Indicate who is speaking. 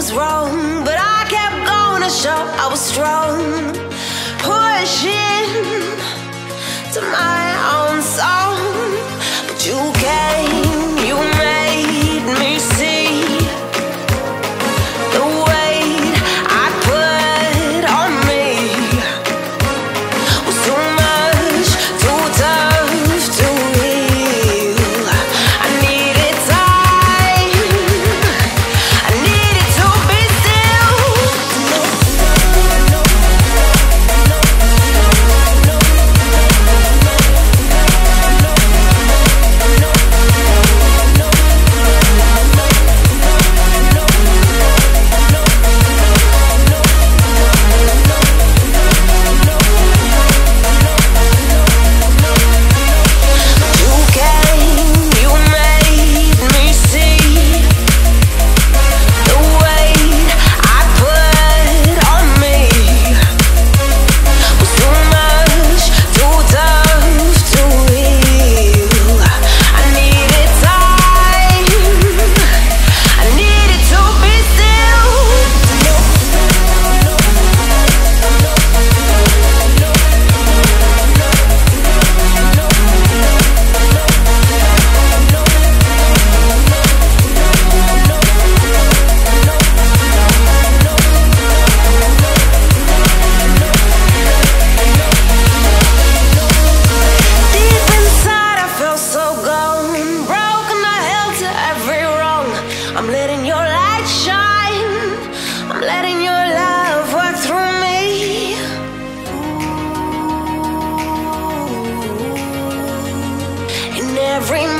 Speaker 1: was wrong, but I kept going to show I was strong. Pushing to my every